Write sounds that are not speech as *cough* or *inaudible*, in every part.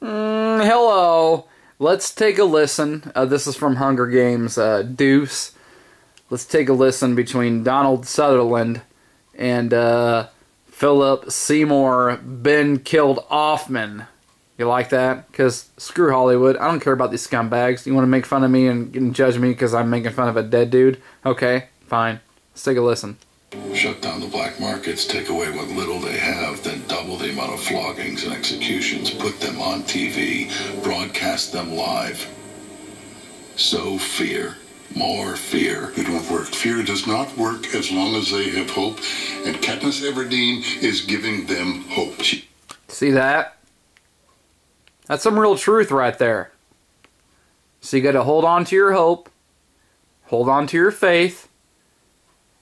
Mm, hello. Let's take a listen. Uh, this is from Hunger Games uh, Deuce. Let's take a listen between Donald Sutherland and uh, Philip Seymour Ben killed Offman. You like that? Because screw Hollywood. I don't care about these scumbags. You want to make fun of me and, and judge me because I'm making fun of a dead dude? Okay, fine. Let's take a listen. Shut down the black markets, take away what little they have, then double the amount of floggings and executions, put them on TV, broadcast them live. So fear. More fear. It won't work. Fear does not work as long as they have hope, and Katniss Everdeen is giving them hope. She See that? That's some real truth right there. So you got to hold on to your hope, hold on to your faith,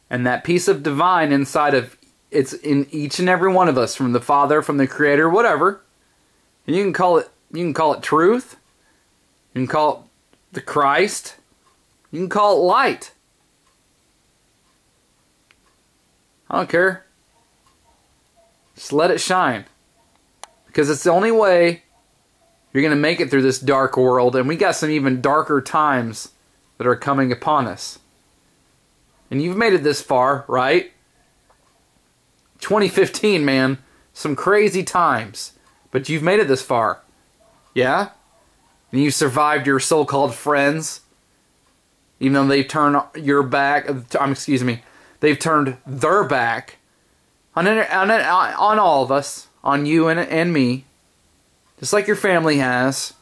and that piece of divine inside of it's in each and every one of us from the Father, from the Creator, whatever. And you can call it you can call it truth. You can call it the Christ. You can call it light. I don't care. Just let it shine. Because it's the only way you're going to make it through this dark world. And we got some even darker times that are coming upon us. And you've made it this far, right? 2015, man. Some crazy times. But you've made it this far. Yeah? And you survived your so called friends. Even though they've turned your back. Um, excuse me. They've turned their back on, on, on all of us. On you and, and me. Just like your family has.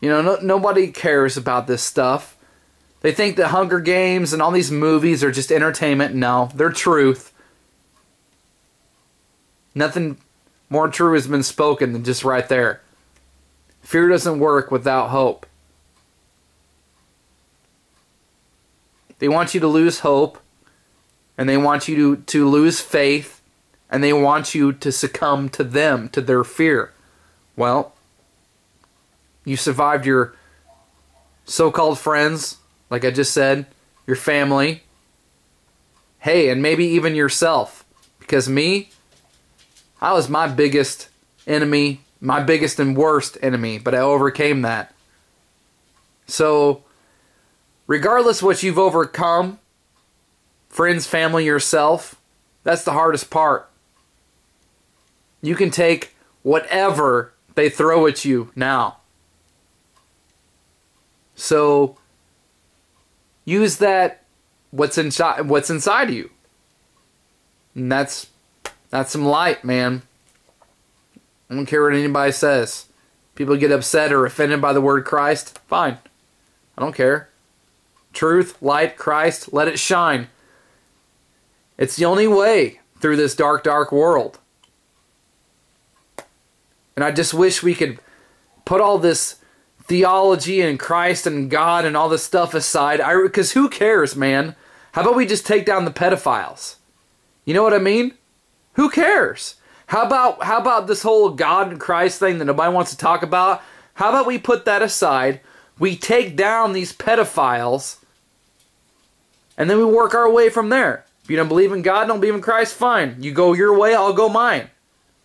You know, no, nobody cares about this stuff. They think the Hunger Games and all these movies are just entertainment. No, they're truth. Nothing more true has been spoken than just right there. Fear doesn't work without hope. They want you to lose hope, and they want you to, to lose faith, and they want you to succumb to them, to their fear. Well, you survived your so called friends, like I just said, your family. Hey, and maybe even yourself. Because me, I was my biggest enemy, my biggest and worst enemy, but I overcame that. So, regardless what you've overcome, friends, family, yourself, that's the hardest part. You can take whatever they throw at you now. So use that what's inside what's inside you. And that's that's some light, man. I don't care what anybody says. People get upset or offended by the word Christ. Fine. I don't care. Truth, light, Christ, let it shine. It's the only way through this dark, dark world. And I just wish we could put all this theology and Christ and God and all this stuff aside. I because who cares, man? How about we just take down the pedophiles? You know what I mean? Who cares? How about how about this whole God and Christ thing that nobody wants to talk about? How about we put that aside? We take down these pedophiles and then we work our way from there. If you don't believe in God, don't believe in Christ, fine. You go your way, I'll go mine.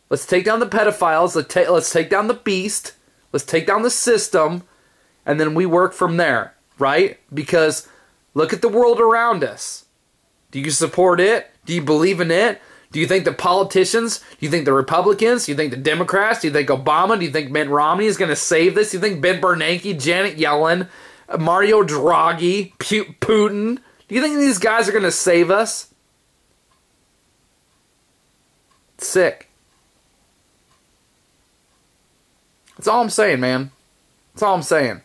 Let's take down the pedophiles. Let's take, let's take down the beast. Let's take down the system. And then we work from there, right? Because look at the world around us. Do you support it? Do you believe in it? Do you think the politicians, do you think the Republicans, do you think the Democrats, do you think Obama, do you think Mitt Romney is going to save this? Do you think Ben Bernanke, Janet Yellen, Mario Draghi, Putin, do you think these guys are going to save us? sick. That's all I'm saying, man. That's all I'm saying.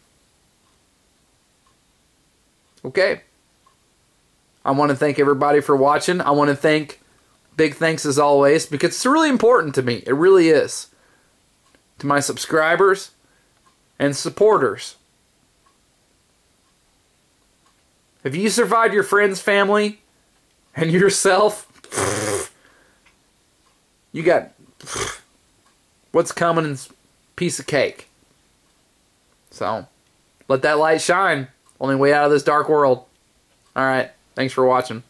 Okay. I want to thank everybody for watching. I want to thank, big thanks as always, because it's really important to me. It really is. To my subscribers and supporters. Have you survived your friends, family, and *laughs* yourself? *laughs* You got what's coming in piece of cake. So, let that light shine. Only way out of this dark world. All right. Thanks for watching.